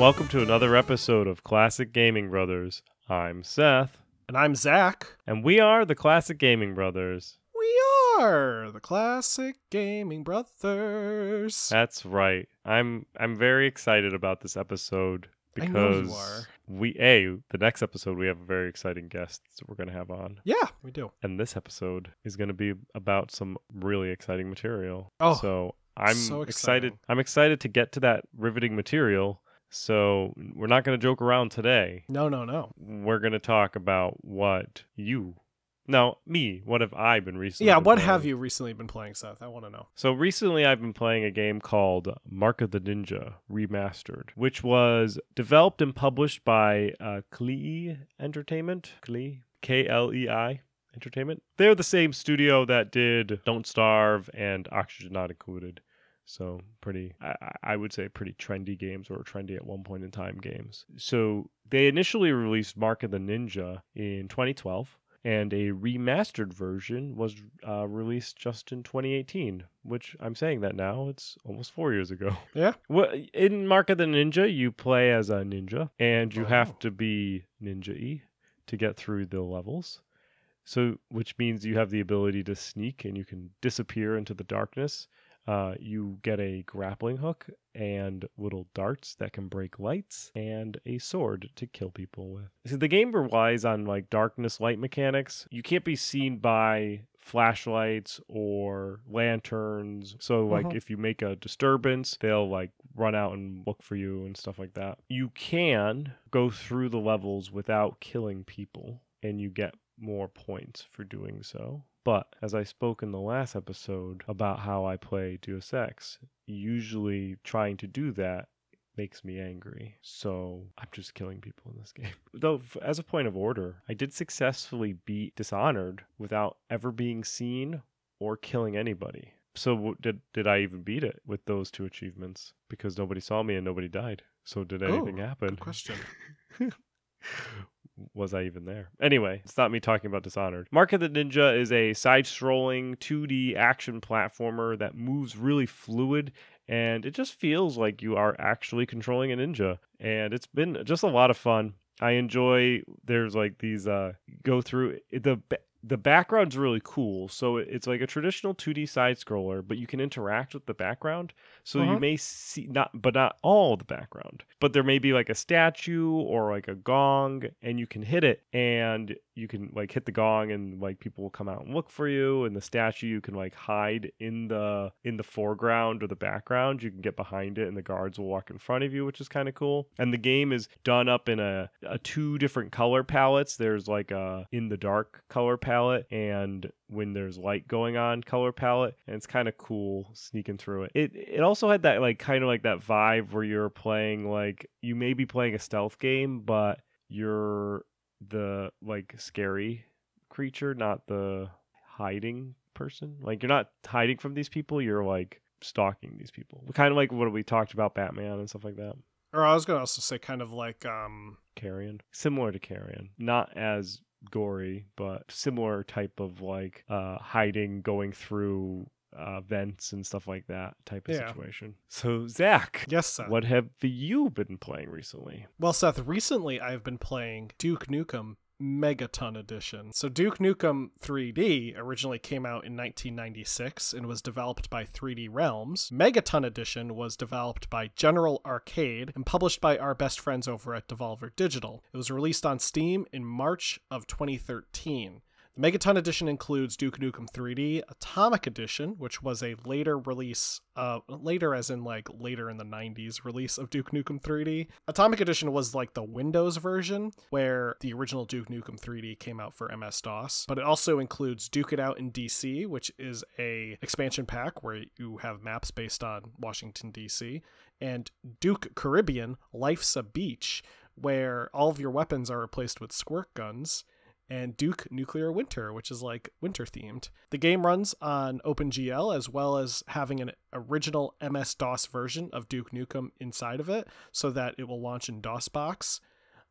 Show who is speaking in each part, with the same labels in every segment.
Speaker 1: Hey there, everybody. Welcome to another episode of Classic Gaming Brothers. I'm Seth,
Speaker 2: And I'm Zach.
Speaker 1: and we are the Classic Gaming Brothers.
Speaker 2: We are the classic gaming brothers.
Speaker 1: That's right. I'm I'm very excited about this episode
Speaker 2: I know you
Speaker 1: because we a the next episode we have a very exciting guest that we're going to have on.
Speaker 2: Yeah, we do.
Speaker 1: And this episode is going to be about some really exciting material.
Speaker 2: Oh,
Speaker 1: so I'm
Speaker 2: so
Speaker 1: excited. I'm excited to get to that riveting material. So we're not going to joke around today.
Speaker 2: No, no, no.
Speaker 1: we're going to talk about what you now, me what have i been recently
Speaker 2: Yeah,
Speaker 1: been
Speaker 2: what
Speaker 1: playing?
Speaker 2: have you recently been playing, Seth? I want to know.
Speaker 1: so recently i've been playing a game called mark of the ninja remastered which was developed and published by uh, klei entertainment klei k-l-e-i entertainment they're the same studio that did don't starve and oxygen not included so pretty, I, I- would say pretty trendy games or trendy at one point in time games. So they initially released Mark of the Ninja in 2012, and a remastered version was uh, released just in 2018. Which I'm saying that now it's almost four years ago.
Speaker 2: Yeah.
Speaker 1: Well, in Mark of the Ninja, you play as a ninja, and you
Speaker 2: Oh.
Speaker 1: have to be ninja-y to get through the levels. So, which means you have the ability to sneak and you can disappear into the darkness. Uh, you get a grappling hook and little darts that can break lights and a sword to kill people with. So the game relies on like darkness light mechanics. You can't be seen by flashlights or lanterns. So like
Speaker 2: Mhm.
Speaker 1: if you make a disturbance, they'll like run out and look for you and stuff like that. You can go through the levels without killing people and you get more points for doing so. But as I spoke in the last episode about how I play Deus Ex, usually trying to do that makes me angry. So I'm just killing people in this game. Though, as a point of order, I did successfully beat Dishonored without ever being seen or killing anybody. So did did I even beat it with those two achievements? Because nobody saw me and nobody died. So did oh, anything
Speaker 2: Oh,
Speaker 1: happen?
Speaker 2: Good question.
Speaker 1: was I even there? Anyway, it's not me talking about Dishonored. Mark of the Ninja is a side scrolling 2D action platformer that moves really fluid and it just feels like you are actually controlling a ninja. And it's been just a lot of fun. I enjoy there's like these uh go through the the background's really cool. So it's like a traditional 2D side scroller, but you can interact with the background. So you
Speaker 2: Uh-huh.
Speaker 1: may see not but not all the background. But there may be like a statue or like a gong and you can hit it and you can like hit the gong and like people will come out and look for you and the statue you can like hide in the in the foreground or the background. You can get behind it and the guards will walk in front of you, which is kind of cool. And the game is done up in a, a two different color palettes. There's like a in the dark color palette and when there's light going on color palette and it's kind of cool sneaking through it. It it also had that like kind of like that vibe where you're playing like you may be playing a stealth game but you're the like scary creature, not the hiding person. Like you're not hiding from these people, you're like stalking these people. Kind of like what we talked about Batman and stuff like that.
Speaker 2: Or I was going to also say kind of like um
Speaker 1: Carrion. Similar to Carrion. Not as gory, but similar type of like uh hiding, going through uh vents and stuff like that type of
Speaker 2: Yeah.
Speaker 1: situation. So Zach,
Speaker 2: yes, Seth.
Speaker 1: what have you been playing recently?
Speaker 2: Well, Seth, recently I've been playing Duke Nukem Megaton Edition. So Duke Nukem 3D originally came out in 1996 and was developed by 3D Realms. Megaton Edition was developed by General Arcade and published by our best friends over at Devolver Digital. It was released on Steam in March of 2013. Megaton Edition includes Duke Nukem 3D, Atomic Edition, which was a later release, uh, later as in like later in the 90s release of Duke Nukem 3D. Atomic Edition was like the Windows version, where the original Duke Nukem 3D came out for MS DOS, but it also includes Duke It Out in DC, which is a expansion pack where you have maps based on Washington DC, and Duke Caribbean Life's a Beach, where all of your weapons are replaced with squirt guns and Duke Nuclear Winter, which is like winter themed. The game runs on OpenGL as well as having an original MS DOS version of Duke Nukem inside of it so that it will launch in DOSBox.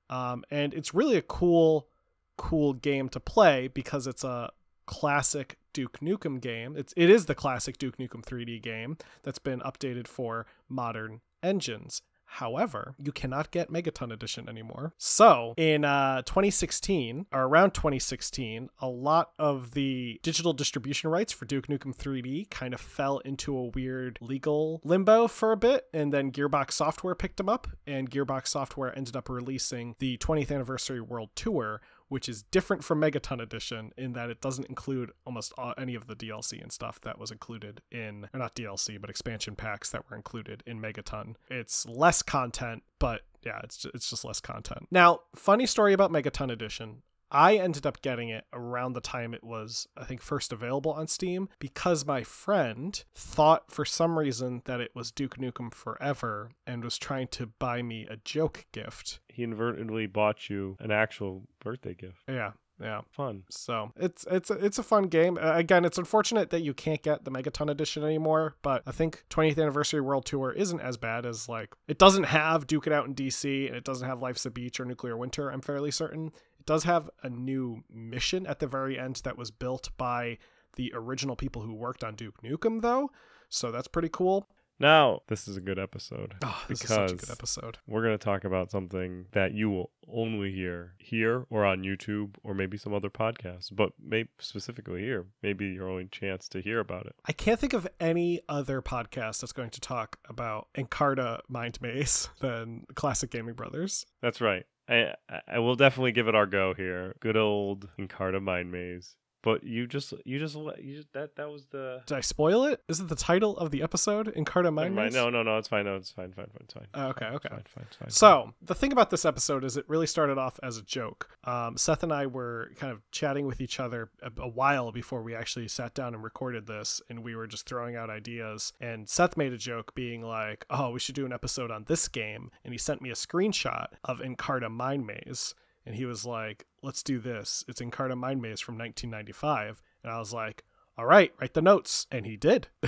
Speaker 2: Um, and it's really a cool, cool game to play because it's a classic Duke Nukem game. It's it is the classic Duke Nukem 3D game that's been updated for modern engines. However, you cannot get Megaton Edition anymore. So, in uh, 2016, or around 2016, a lot of the digital distribution rights for Duke Nukem 3D kind of fell into a weird legal limbo for a bit, and then Gearbox Software picked them up, and Gearbox Software ended up releasing the 20th Anniversary World Tour, which is different from Megaton Edition in that it doesn't include almost all, any of the DLC and stuff that was included in, or not DLC, but expansion packs that were included in Megaton. It's less content, but yeah, it's it's just less content. Now, funny story about Megaton Edition. I ended up getting it around the time it was, I think, first available on Steam because my friend thought for some reason that it was Duke Nukem Forever and was trying to buy me a joke gift.
Speaker 1: He inadvertently bought you an actual birthday gift.
Speaker 2: Yeah. Yeah.
Speaker 1: Fun.
Speaker 2: So it's it's a, it's a fun game. Uh, again, it's unfortunate that you can't get the Megaton edition anymore, but I think 20th Anniversary World Tour isn't as bad as like it doesn't have Duke It Out in DC and it doesn't have Life's a Beach or Nuclear Winter. I'm fairly certain it does have a new mission at the very end that was built by the original people who worked on Duke Nukem, though. So that's pretty cool.
Speaker 1: Now, this is a good episode.
Speaker 2: Oh, this is such a good episode.
Speaker 1: We're going to talk about something that you will only hear here or on YouTube or maybe some other podcasts, but maybe specifically here. Maybe your only chance to hear about it.
Speaker 2: I can't think of any other podcast that's going to talk about Encarta Mind Maze than Classic Gaming Brothers.
Speaker 1: That's right. I, I will definitely give it our go here. Good old Encarta Mind Maze. But you just you just you just that that was the.
Speaker 2: Did I spoil it? Is it the title of the episode? Encarta Mind Maze?
Speaker 1: No, no, no. It's fine. No, it's fine. Fine. Fine. It's fine.
Speaker 2: Oh, okay. Okay.
Speaker 1: Fine, fine, fine,
Speaker 2: so the thing about this episode is it really started off as a joke. Um, Seth and I were kind of chatting with each other a, a while before we actually sat down and recorded this, and we were just throwing out ideas. And Seth made a joke, being like, "Oh, we should do an episode on this game," and he sent me a screenshot of Encarta Mind Maze and he was like, "Let's do this. It's Encarta Mind Maze from 1995." And I was like, "All right, write the notes." And he did.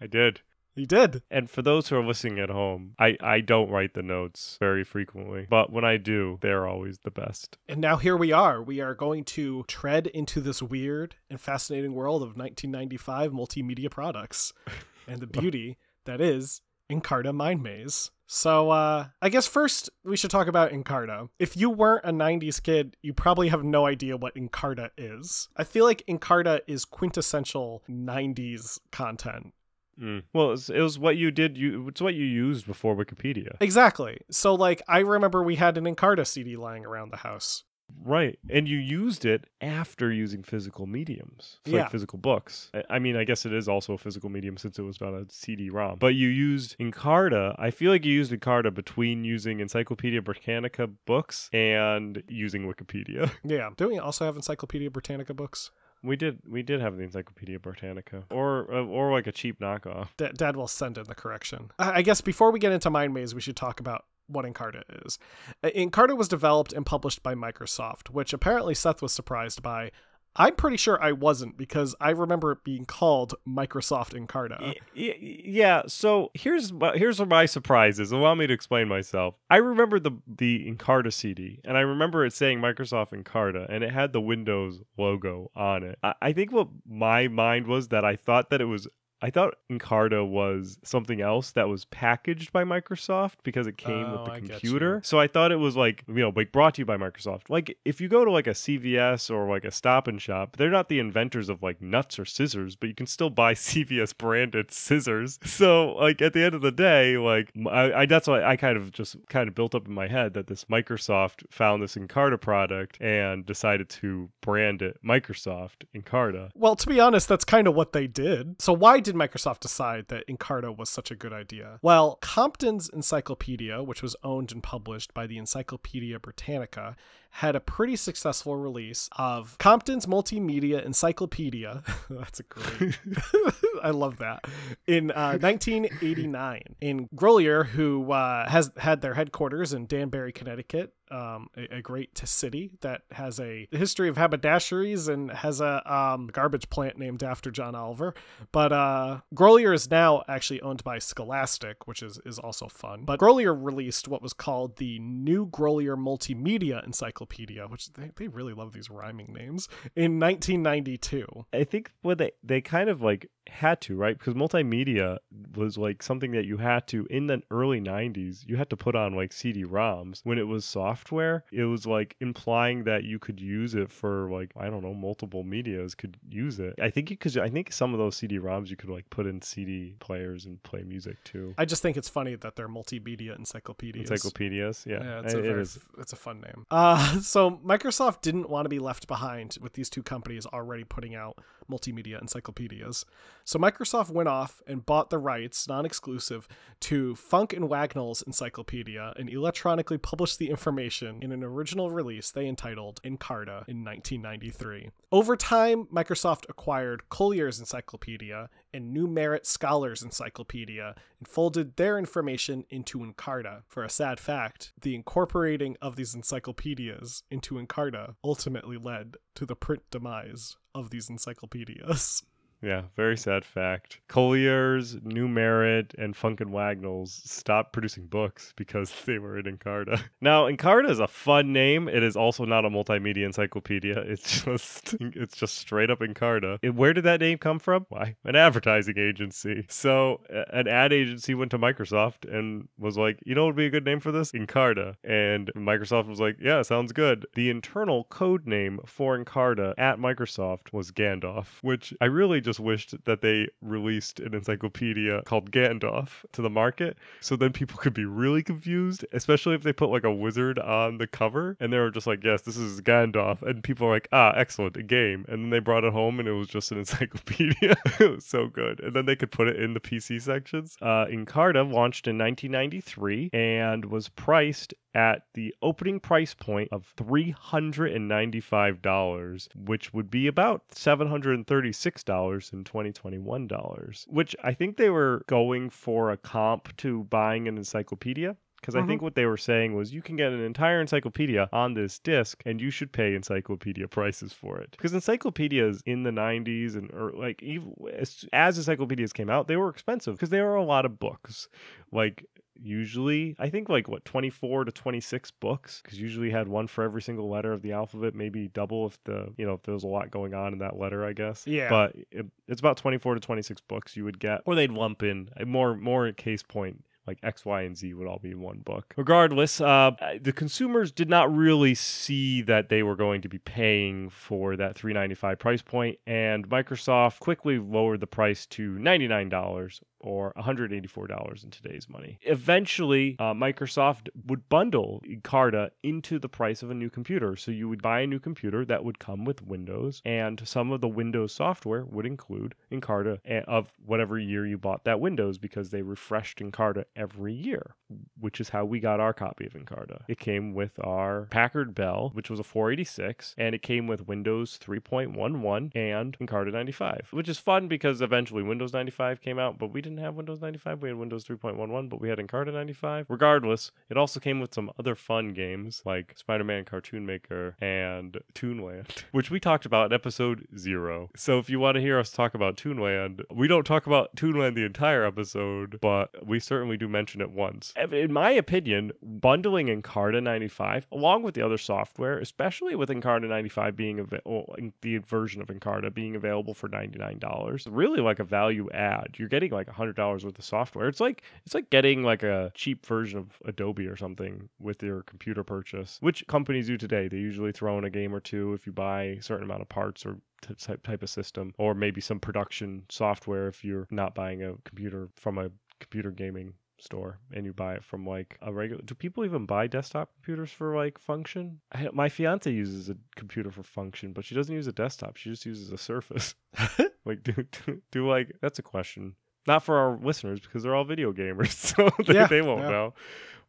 Speaker 1: I did.
Speaker 2: He did.
Speaker 1: And for those who are listening at home, I, I don't write the notes very frequently, but when I do, they're always the best.
Speaker 2: And now here we are. We are going to tread into this weird and fascinating world of 1995 multimedia products and the beauty that is Encarta Mind Maze. So, uh, I guess first we should talk about Encarta. If you weren't a 90s kid, you probably have no idea what Encarta is. I feel like Encarta is quintessential 90s content.
Speaker 1: Mm. Well, it was, it was, what you did. You it's what you used before Wikipedia.
Speaker 2: Exactly. So, like, I remember we had an Encarta CD lying around the house.
Speaker 1: Right. And you used it after using physical mediums, like
Speaker 2: Yeah.
Speaker 1: physical books. I- mean, I guess it is also a physical medium since it was about a CD ROM. But you used Encarta. I feel like you used Encarta between using Encyclopedia Britannica books and using Wikipedia.
Speaker 2: Yeah. Don't we also have Encyclopedia Britannica books?
Speaker 1: We did we did have the Encyclopedia Britannica or uh, or like a cheap knockoff.
Speaker 2: D- Dad will send in the correction. I I guess before we get into Mind Maze, we should talk about what Encarta is. Uh, Encarta was developed and published by Microsoft, which apparently Seth was surprised by. I'm pretty sure I wasn't because I remember it being called Microsoft Encarta.
Speaker 1: Yeah, so here's my, here's where my surprise is. Allow me to explain myself. I remember the the Encarta CD, and I remember it saying Microsoft Encarta, and it had the Windows logo on it. I, I think what my mind was that I thought that it was. I thought Encarta was something else that was packaged by Microsoft because it came
Speaker 2: Oh,
Speaker 1: with the
Speaker 2: oh, I
Speaker 1: computer. So I thought it was like, you know, like brought to you by Microsoft. Like if you go to like a CVS or like a Stop and Shop, they're not the inventors of like nuts or scissors, but you can still buy CVS branded scissors. So like at the end of the day, like I that's why I kind of just kind of built up in my head that this Microsoft found this Encarta product and decided to brand it Microsoft Encarta.
Speaker 2: Well, to be honest, that's kind of what they did. So, why did Microsoft decide that Encarta was such a good idea? Well, Compton's Encyclopedia, which was owned and published by the Encyclopedia Britannica, had a pretty successful release of Compton's Multimedia Encyclopedia. that's a great. I love that. In uh, 1989, in Grolier, who uh, has had their headquarters in Danbury, Connecticut, um, a, a great city that has a history of haberdasheries and has a um, garbage plant named after John Oliver. But uh, Grolier is now actually owned by Scholastic, which is, is also fun. But Grolier released what was called the New Grolier Multimedia Encyclopedia Encyclopedia, which they, they really love these rhyming names, in 1992.
Speaker 1: I think what they they kind of like had to, right? Because multimedia was like something that you had to in the early 90s, you had to put on like CD-ROMs. When it was software, it was like implying that you could use it for like I don't know, multiple medias could use it. I think because I think some of those CD-ROMs you could like put in CD players and play music too.
Speaker 2: I just think it's funny that they're multimedia encyclopedias.
Speaker 1: Encyclopedias, yeah,
Speaker 2: Yeah, it's
Speaker 1: it
Speaker 2: a very,
Speaker 1: is.
Speaker 2: it's a fun name. Uh, so Microsoft didn't want to be left behind with these two companies already putting out multimedia encyclopedias. So Microsoft went off and bought the rights, non-exclusive, to Funk and Wagnall's encyclopedia and electronically published the information in an original release they entitled Encarta in 1993. Over time, Microsoft acquired Collier's encyclopedia and New Merit Scholars Encyclopedia and folded their information into Encarta. For a sad fact, the incorporating of these encyclopedias into Encarta ultimately led to the print demise of these encyclopedias.
Speaker 1: Yeah, very sad fact. Collier's, New Merit, and Funk and Wagnalls stopped producing books because they were in Encarta. Now, Encarta is a fun name. It is also not a multimedia encyclopedia. It's just it's just straight up Encarta. And where did that name come from? Why? An advertising agency. So an ad agency went to Microsoft and was like, you know what would be a good name for this? Encarta. And Microsoft was like, yeah, sounds good. The internal code name for Encarta at Microsoft was Gandalf, which I really just wished that they released an encyclopedia called Gandalf to the market so then people could be really confused, especially if they put like a wizard on the cover and they were just like, yes, this is Gandalf. And people are like, ah, excellent, a game. And then they brought it home and it was just an encyclopedia. it was so good. And then they could put it in the PC sections. Uh, Encarta launched in 1993 and was priced at the opening price point of $395, which would be about $736 in 2021 dollars, which I think they were going for a comp to buying an encyclopedia. Because I mm-hmm. think what they were saying was you can get an entire encyclopedia on this disc and you should pay encyclopedia prices for it. Because encyclopedias in the 90s and or like even as, as encyclopedias came out, they were expensive because there were a lot of books. Like usually i think like what 24 to 26 books because usually had one for every single letter of the alphabet maybe double if the you know if there was a lot going on in that letter i guess
Speaker 2: Yeah.
Speaker 1: but it, it's about 24 to 26 books you would get or they'd lump in a more more case point like X, Y, and Z would all be in one book. Regardless, uh, the consumers did not really see that they were going to be paying for that 395 price point, and Microsoft quickly lowered the price to $99 or $184 in today's money. Eventually, uh, Microsoft would bundle Encarta into the price of a new computer. So you would buy a new computer that would come with Windows, and some of the Windows software would include Encarta of whatever year you bought that Windows because they refreshed Encarta every year, which is how we got our copy of Encarta. It came with our Packard Bell, which was a 486, and it came with Windows 3.11 and Encarta 95, which is fun because eventually Windows 95 came out, but we didn't have Windows 95. We had Windows 3.11, but we had Encarta 95. Regardless, it also came with some other fun games like Spider Man Cartoon Maker and Toonland, which we talked about in episode zero. So if you want to hear us talk about Toonland, we don't talk about Toonland the entire episode, but we certainly do mention it once. In my opinion, bundling Encarta 95 along with the other software, especially with Encarta 95 being available, the version of Encarta being available for $99, really like a value add. You're getting like $100 worth of software. It's like it's like getting like a cheap version of Adobe or something with your computer purchase, which companies do today. They usually throw in a game or two if you buy a certain amount of parts or type type of system, or maybe some production software if you're not buying a computer from a computer gaming store and you buy it from like a regular do people even buy desktop computers for like function I, my fiance uses a computer for function but she doesn't use a desktop she just uses a surface like do, do, do like that's a question not for our listeners because they're all video gamers so they,
Speaker 2: Yeah,
Speaker 1: they won't
Speaker 2: yeah.
Speaker 1: know.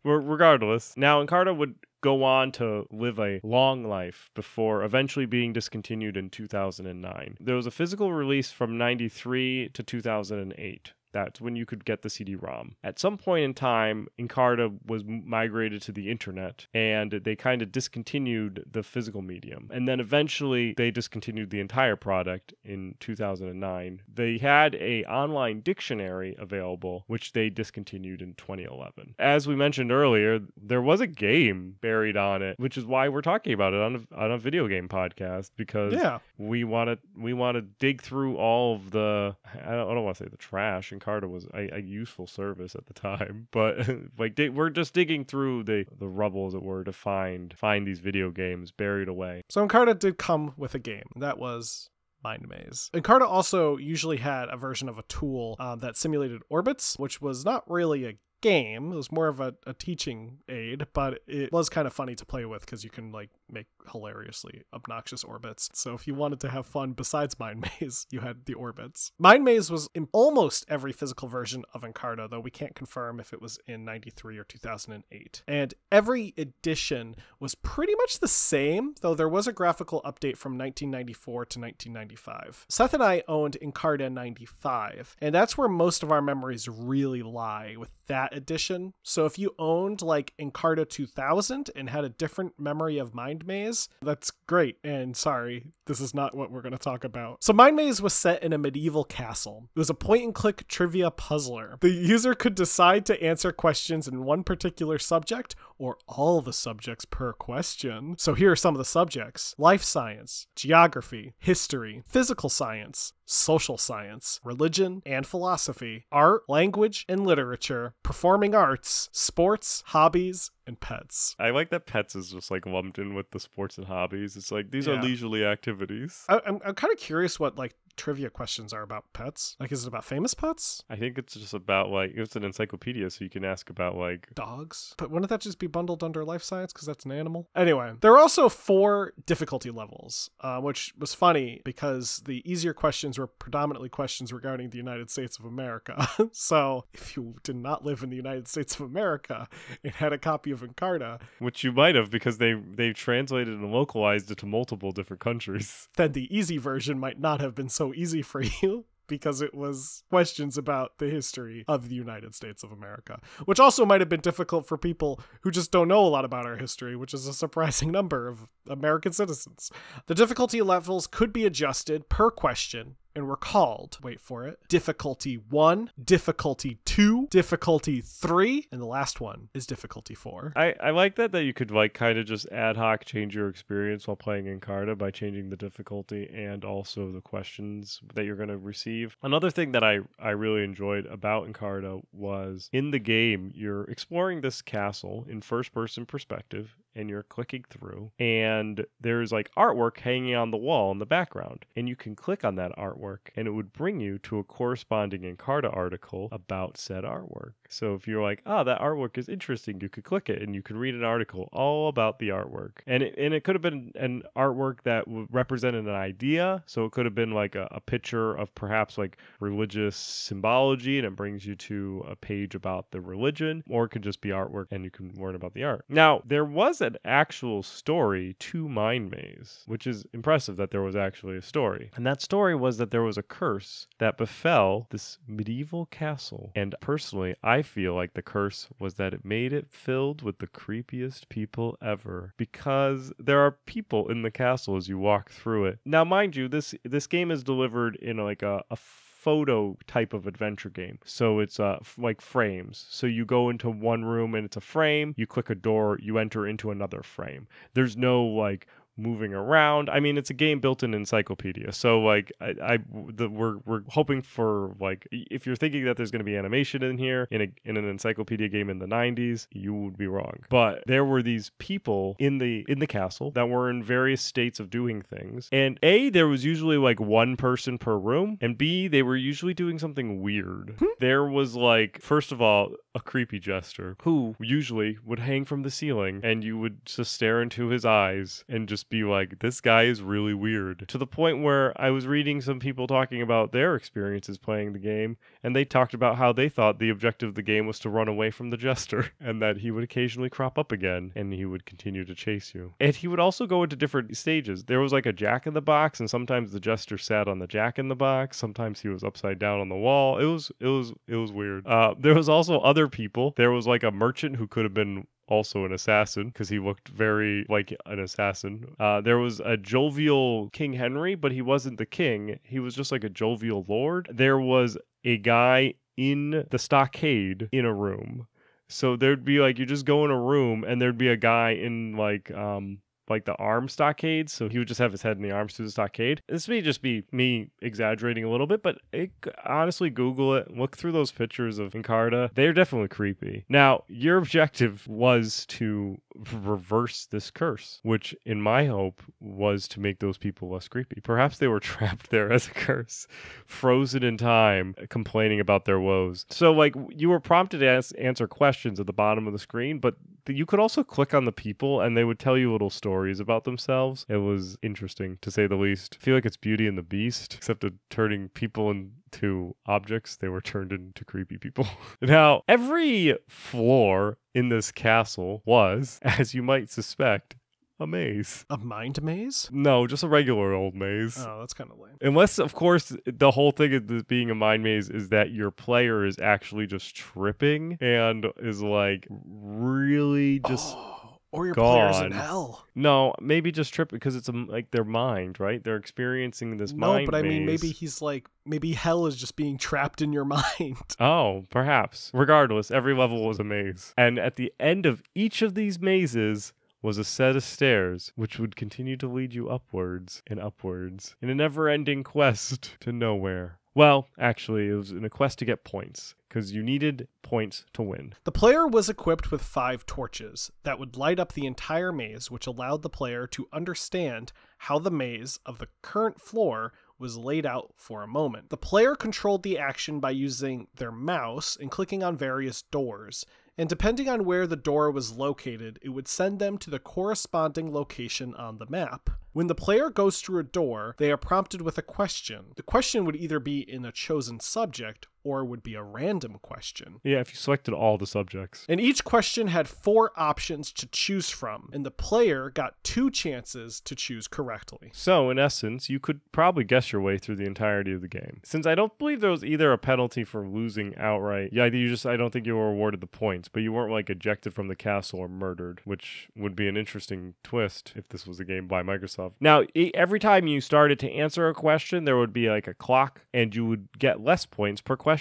Speaker 1: Re- regardless. Now encarta would go on to live a long life before eventually being discontinued in 2009 there was a physical release from 93 to 2008 That's when you could get the CD-ROM. At some point in time, Encarta was migrated to the internet, and they kind of discontinued the physical medium. And then eventually, they discontinued the entire product in 2009. They had a online dictionary available, which they discontinued in 2011. As we mentioned earlier, there was a game buried on it, which is why we're talking about it on a, on a video game podcast because
Speaker 2: Yeah.
Speaker 1: we want to we want to dig through all of the I don't, I don't want to say the trash. Encarta was a, a useful service at the time, but like di- we're just digging through the the rubble, as it were, to find find these video games buried away.
Speaker 2: So Encarta did come with a game. That was Mind Maze. Encarta also usually had a version of a tool um, that simulated orbits, which was not really a game. It was more of a, a teaching aid, but it was kind of funny to play with because you can like make hilariously obnoxious orbits. So if you wanted to have fun besides Mind Maze, you had the orbits. Mind Maze was in almost every physical version of Encarta, though we can't confirm if it was in 93 or 2008. And every edition was pretty much the same, though there was a graphical update from 1994 to 1995. Seth and I owned Encarta 95, and that's where most of our memories really lie with that edition. So if you owned like Encarta 2000 and had a different memory of Mind Maze, that's great. And sorry, this is not what we're going to talk about. So Mind Maze was set in a medieval castle. It was a point and click trivia puzzler. The user could decide to answer questions in one particular subject or all the subjects per question. So here are some of the subjects life science, geography, history, physical science, social science, religion and philosophy, art, language and literature, performing arts, sports, hobbies, and pets.
Speaker 1: I like that pets is just like lumped in with the sports and hobbies. It's like these are leisurely activities.
Speaker 2: I, I'm, I'm kind of curious what like trivia questions are about pets. Like, is it about famous pets?
Speaker 1: I think it's just about like it's an encyclopedia, so you can ask about like
Speaker 2: Dogs? But wouldn't that just be bundled under life science because that's an animal? Anyway, there are also four difficulty levels, uh, which was funny because the easier questions were predominantly questions regarding the United States of America. so if you did not live in the United States of America and had a copy of Encarta,
Speaker 1: which you might have because they they've translated and localized it to multiple different countries.
Speaker 2: then the easy version might not have been so easy for you because it was questions about the history of the United States of America, which also might have been difficult for people who just don't know a lot about our history, which is a surprising number of American citizens. The difficulty levels could be adjusted per question and were called, wait for it, difficulty 1, difficulty 2, difficulty 3, and the last one is difficulty 4.
Speaker 1: I, I like that that you could like kind of just ad hoc change your experience while playing Encarta by changing the difficulty and also the questions that you're going to receive. Another thing that I, I really enjoyed about Encarta was in the game you're exploring this castle in first person perspective and you're clicking through and there's like artwork hanging on the wall in the background and you can click on that artwork and it would bring you to a corresponding Encarta article about said artwork. So if you're like, "Oh, that artwork is interesting," you could click it and you could read an article all about the artwork. And it, and it could have been an artwork that represented an idea, so it could have been like a, a picture of perhaps like religious symbology and it brings you to a page about the religion, or it could just be artwork and you can learn about the art. Now, there was an actual story to Mind Maze, which is impressive that there was actually a story. And that story was that there was a curse that befell this medieval castle. And personally, I feel like the curse was that it made it filled with the creepiest people ever because there are people in the castle as you walk through it. Now, mind you, this this game is delivered in like a, a photo type of adventure game. So it's uh f- like frames. So you go into one room and it's a frame, you click a door, you enter into another frame. There's no like moving around. I mean, it's a game built in encyclopedia. So like I, I the, we're we're hoping for like if you're thinking that there's going to be animation in here in a in an encyclopedia game in the 90s, you would be wrong. But there were these people in the in the castle that were in various states of doing things. And A there was usually like one person per room, and B they were usually doing something weird. Hmm? there was like first of all a creepy jester who usually would hang from the ceiling and you would just stare into his eyes and just just be like, this guy is really weird. To the point where I was reading some people talking about their experiences playing the game, and they talked about how they thought the objective of the game was to run away from the jester, and that he would occasionally crop up again, and he would continue to chase you. And he would also go into different stages. There was like a jack in the box, and sometimes the jester sat on the jack in the box. Sometimes he was upside down on the wall. It was it was it was weird. Uh, there was also other people. There was like a merchant who could have been also an assassin because he looked very like an assassin. Uh, there was a jovial King Henry, but he wasn't the king. He was just like a jovial lord. There was a guy in the stockade in a room. So there'd be like you just go in a room and there'd be a guy in like um like the arm stockade, so he would just have his head in the arms through the stockade. This may just be me exaggerating a little bit, but it, honestly, Google it, look through those pictures of Encarta. They're definitely creepy. Now, your objective was to reverse this curse, which in my hope was to make those people less creepy. Perhaps they were trapped there as a curse, frozen in time, complaining about their woes. So, like, you were prompted to ask, answer questions at the bottom of the screen, but you could also click on the people and they would tell you a little stories about themselves. It was interesting to say the least. I feel like it's Beauty and the Beast, except of turning people into objects, they were turned into creepy people. now, every floor in this castle was, as you might suspect, a maze.
Speaker 2: A mind maze?
Speaker 1: No, just a regular old maze.
Speaker 2: Oh, that's kind of lame.
Speaker 1: Unless, of course, the whole thing of this being a mind maze is that your player is actually just tripping and is like really just.
Speaker 2: Oh. Or your player's in hell.
Speaker 1: No, maybe just trip because it's a, like their mind, right? They're experiencing this
Speaker 2: No,
Speaker 1: mind
Speaker 2: but I mean, maybe he's like, maybe hell is just being trapped in your mind.
Speaker 1: Oh, perhaps. Regardless, every level was a maze. And at the end of each of these mazes was a set of stairs which would continue to lead you upwards and upwards in a never ending quest to nowhere. Well, actually, it was in a quest to get points because you needed points to win.
Speaker 2: The player was equipped with five torches that would light up the entire maze, which allowed the player to understand how the maze of the current floor was laid out for a moment. The player controlled the action by using their mouse and clicking on various doors, and depending on where the door was located, it would send them to the corresponding location on the map. When the player goes through a door, they are prompted with a question. The question would either be in a chosen subject or would be a random question.
Speaker 1: Yeah, if you selected all the subjects.
Speaker 2: And each question had four options to choose from, and the player got two chances to choose correctly.
Speaker 1: So, in essence, you could probably guess your way through the entirety of the game. Since I don't believe there was either a penalty for losing outright, yeah, you just I don't think you were awarded the points, but you weren't like ejected from the castle or murdered, which would be an interesting twist if this was a game by Microsoft. Now, every time you started to answer a question, there would be like a clock, and you would get less points per question,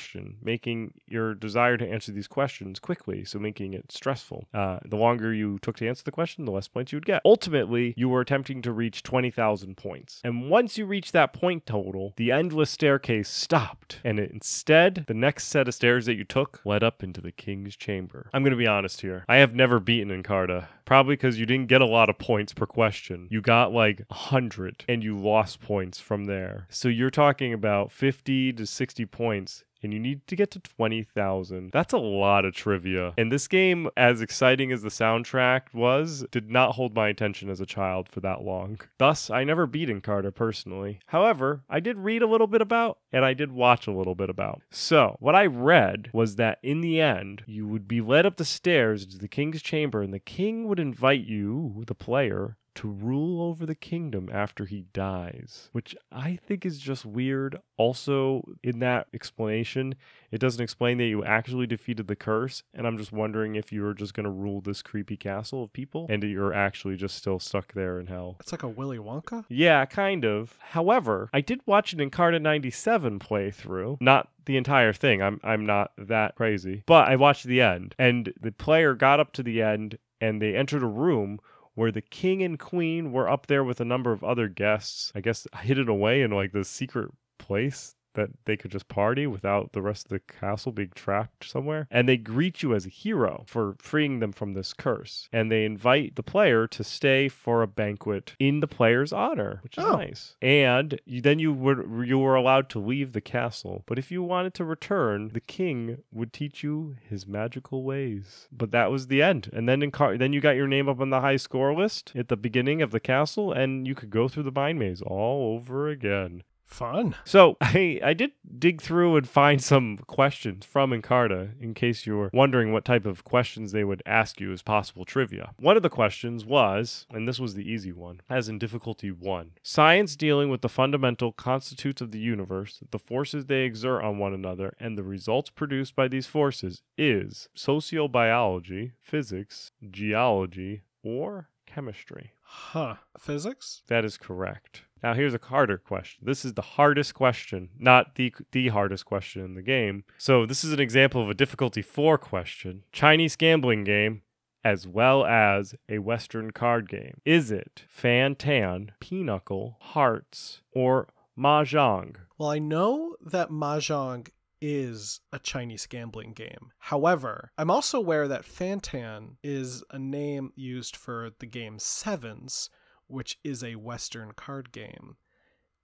Speaker 1: making your desire to answer these questions quickly, so making it stressful. Uh, the longer you took to answer the question, the less points you would get. Ultimately, you were attempting to reach 20,000 points. And once you reached that point total, the endless staircase stopped. And it, instead, the next set of stairs that you took led up into the king's chamber. I'm going to be honest here. I have never beaten Encarta. Probably because you didn't get a lot of points per question. You got like 100 and you lost points from there. So you're talking about 50 to 60 points and you need to get to 20,000. That's a lot of trivia. And this game, as exciting as the soundtrack was, did not hold my attention as a child for that long. Thus, I never beat Encarta personally. However, I did read a little bit about and I did watch a little bit about. So, what I read was that in the end, you would be led up the stairs to the king's chamber and the king would invite you, the player, to rule over the kingdom after he dies, which I think is just weird. Also, in that explanation, it doesn't explain that you actually defeated the curse, and I'm just wondering if you were just going to rule this creepy castle of people and you're actually just still stuck there in hell.
Speaker 2: It's like a Willy Wonka?
Speaker 1: Yeah, kind of. However, I did watch an Encarta 97 playthrough, not the entire thing. I'm I'm not that crazy. But I watched the end and the player got up to the end and they entered a room where the king and queen were up there with a number of other guests. I guess hidden away in like this secret place that they could just party without the rest of the castle being trapped somewhere. And they greet you as a hero for freeing them from this curse. And they invite the player to stay for a banquet in the player's honor, which is
Speaker 2: Oh.
Speaker 1: nice. And you, then you were you were allowed to leave the castle. But if you wanted to return, the king would teach you his magical ways. But that was the end. And then in car- then you got your name up on the high score list at the beginning of the castle, and you could go through the mind maze all over again.
Speaker 2: Fun.
Speaker 1: So I, I did dig through and find some questions from Encarta in case you were wondering what type of questions they would ask you as possible trivia. One of the questions was, and this was the easy one, as in difficulty one science dealing with the fundamental constitutes of the universe, the forces they exert on one another, and the results produced by these forces is sociobiology, physics, geology, or chemistry.
Speaker 2: Huh. Physics?
Speaker 1: That is correct. Now here's a harder question. This is the hardest question, not the the hardest question in the game. So this is an example of a difficulty 4 question. Chinese gambling game as well as a western card game. Is it Fan Tan, Pinochle, Hearts, or Mahjong?
Speaker 2: Well, I know that Mahjong is a Chinese gambling game. However, I'm also aware that Fantan is a name used for the game Sevens, which is a Western card game.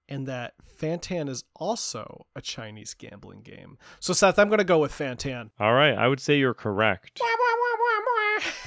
Speaker 2: And that Fantan is also a Chinese gambling game. So, Seth, I'm going to go with Fantan.
Speaker 1: All right, I would say you're correct.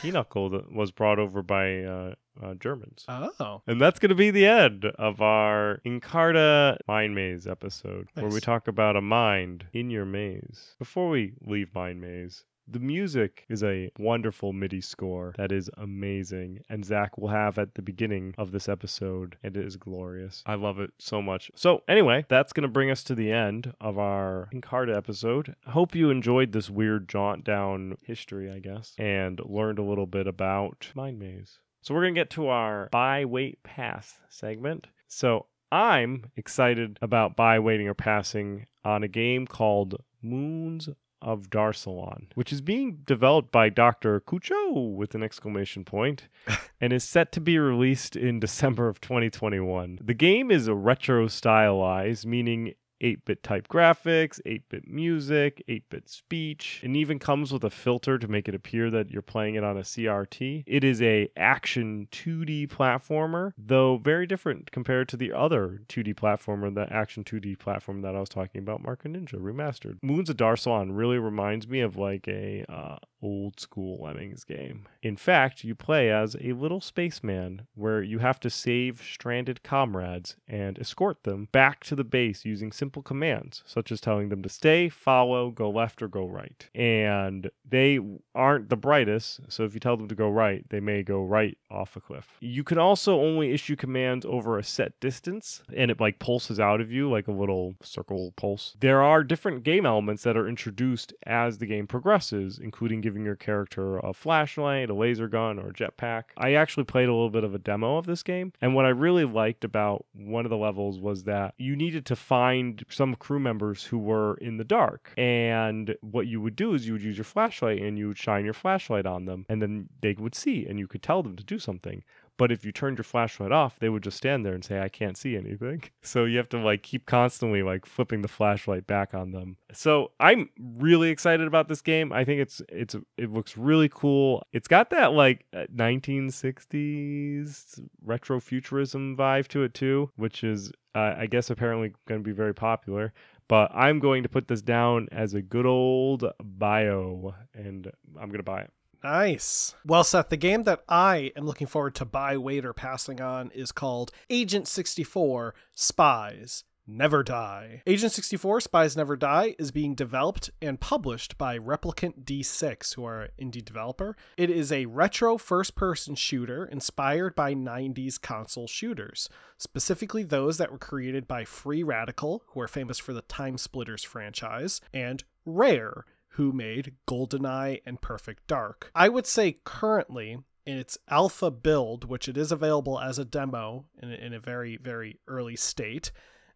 Speaker 1: Pinochle that was brought over by uh, uh, Germans.
Speaker 2: Oh,
Speaker 1: And that's going to be the end of our Encarta Mind Maze episode, where we talk about a mind in your maze. Before we leave Mind Maze, the music is a wonderful MIDI score that is amazing, and Zach will have at the beginning of this episode, and it is glorious. I love it so much. So, anyway, that's going to bring us to the end of our Encarta episode. I hope you enjoyed this weird jaunt down history, I guess, and learned a little bit about Mind Maze. So we're going to get to our buy, wait, pass segment. So I'm excited about buy, waiting, or passing on a game called Moons of Darsalon, which is being developed by Dr. Kucho with an exclamation point and is set to be released in December of 2021. The game is a retro stylized, meaning 8 bit type graphics, 8 bit music, 8 bit speech, and even comes with a filter to make it appear that you're playing it on a CRT. It is a action 2D platformer, though very different compared to the other 2D platformer, the action 2D platform that I was talking about, Marco Ninja Remastered. Moons of Darsalon really reminds me of like a uh, old school Lemmings game. In fact, you play as a little spaceman where you have to save stranded comrades and escort them back to the base using simple commands, such as telling them to stay, follow, go left, or go right. And they aren't the brightest, so if you tell them to go right, they may go right off a cliff. You can also only issue commands over a set distance, and it like pulses out of you like a little circle pulse. There are different game elements that are introduced as the game progresses, including giving your character a flashlight, a laser gun, or a jetpack. I actually played a little bit of a demo of this game, and what I really liked about one of the levels was that you needed to find some crew members who were in the dark. And what you would do is you would use your flashlight and you would shine your flashlight on them, and then they would see, and you could tell them to do something. But if you turned your flashlight off, they would just stand there and say, I can't see anything. So you have to like keep constantly like flipping the flashlight back on them. So I'm really excited about this game. I think it's it's it looks really cool. It's got that like uh, 1960s retro futurism vibe to it too, which is uh, I guess apparently going to be very popular. But I'm going to put this down as a good old bio, and I'm going to buy it.
Speaker 2: Nice. Well, Seth, the game that I am looking forward to buy, wait, or passing on is called Agent 64 Spies Never Die. Agent 64 Spies Never Die is being developed and published by Replicant D6, who are an indie developer. It is a retro first person shooter inspired by 90s console shooters, specifically those that were created by Free Radical, who are famous for the Time Splitters franchise, and Rare, who made GoldenEye and Perfect Dark. I would say currently in its alpha build, which it is available as a demo in a, in a very, very early state,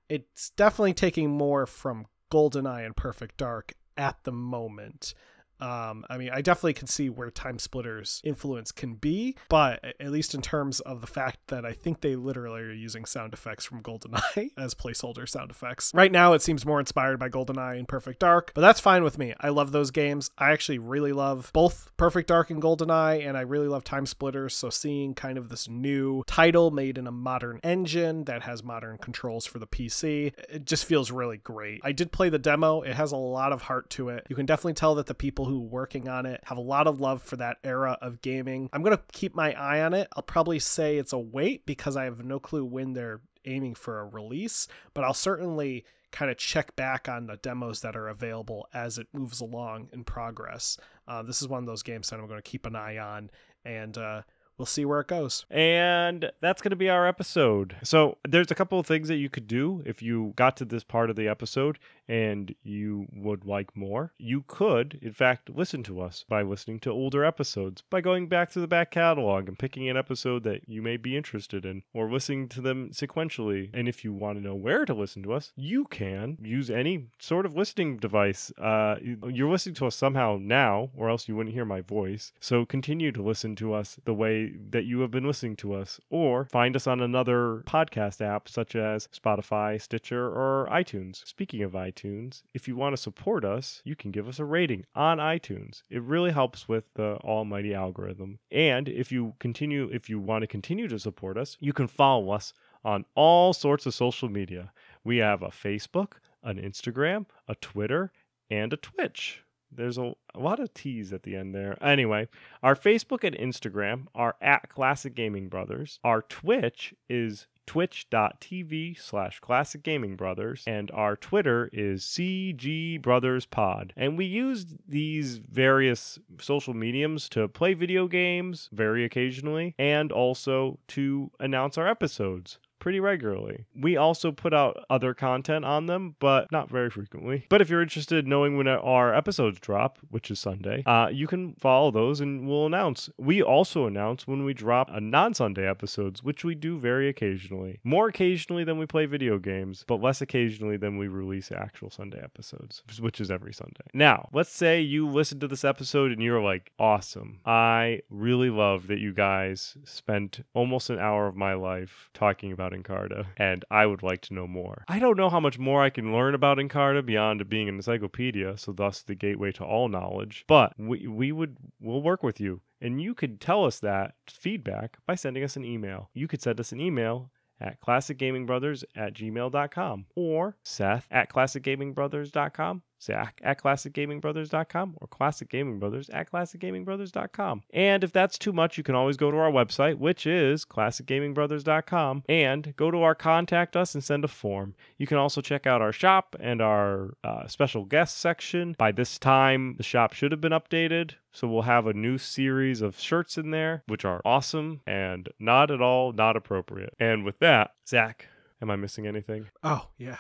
Speaker 2: it's definitely taking more from GoldenEye and Perfect Dark at the moment. Um, I mean, I definitely can see where Time Splitters influence can be, but at least in terms of the fact that I think they literally are using sound effects from GoldenEye as placeholder sound effects. Right now, it seems more inspired by GoldenEye and Perfect Dark, but that's fine with me. I love those games. I actually really love both Perfect Dark and GoldenEye, and I really love Time Splitters. So seeing kind of this new title made in a modern engine that has modern controls for the PC, it just feels really great. I did play the demo. It has a lot of heart to it. You can definitely tell that the people who are working on it have a lot of love for that era of gaming. I'm going to keep my eye on it. I'll probably say it's a wait because I have no clue when they're aiming for a release, but I'll certainly kind of check back on the demos that are available as it moves along in progress. Uh, this is one of those games that I'm going to keep an eye on and uh, we'll see where it goes.
Speaker 1: And that's going to be our episode. So, there's a couple of things that you could do if you got to this part of the episode and you would like more. You could, in fact, listen to us by listening to older episodes, by going back to the back catalog and picking an episode that you may be interested in, or listening to them sequentially. And if you want to know where to listen to us, you can use any sort of listening device. Uh, you're listening to us somehow now, or else you wouldn't hear my voice. So, continue to listen to us the way that you have been listening to us, or find us on another podcast app such as Spotify, Stitcher, or iTunes. Speaking of iTunes, if you want to support us, you can give us a rating on iTunes. It really helps with the almighty algorithm. And if you continue, if you want to continue to support us, you can follow us on all sorts of social media. We have a Facebook, an Instagram, a Twitter, and a Twitch. There's a, a lot of T's at the end there. Anyway, our Facebook and Instagram are at Classic Gaming Brothers. Our Twitch is twitch.tv slash classic gaming brothers and our twitter is cg brothers pod and we use these various social mediums to play video games very occasionally and also to announce our episodes pretty regularly. We also put out other content on them, but not very frequently. But if you're interested in knowing when our episodes drop, which is Sunday, uh, you can follow those and we'll announce. We also announce when we drop a non Sunday episodes, which we do very occasionally. More occasionally than we play video games, but less occasionally than we release actual Sunday episodes, which is every Sunday. Now, let's say you listen to this episode and you're like, awesome. I really love that you guys spent almost an hour of my life talking about Encarta, and I would like to know more. I don't know how much more I can learn about Encarta beyond being an encyclopedia, so thus the gateway to all knowledge. But we we would we'll work with you. And you could tell us that feedback by sending us an email. You could send us an email at classicgamingbrothers at gmail.com or Seth at classicgamingbrothers.com, Zach at classicgamingbrothers.com, or classicgamingbrothers at classicgamingbrothers.com. And if that's too much, you can always go to our website, which is classicgamingbrothers.com, and go to our contact us and send a form. You can also check out our shop and our uh, special guest section. By this time, the shop should have been updated. So we'll have a new series of shirts in there, which are awesome and not at all not appropriate. And with that, Zach, am I missing anything?
Speaker 2: Oh, yeah.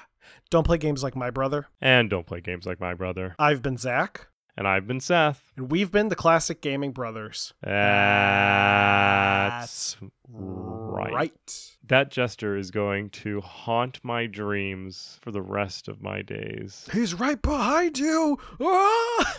Speaker 2: Don't play games like my brother.
Speaker 1: And don't play games like my brother.
Speaker 2: I've been Zach.
Speaker 1: And I've been Seth.
Speaker 2: And we've been the Classic Gaming Brothers.
Speaker 1: That's right.
Speaker 2: Right.
Speaker 1: That gesture is going to haunt my dreams for the rest of my days.
Speaker 2: He's right behind you. Ah!